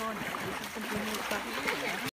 corner. This is the new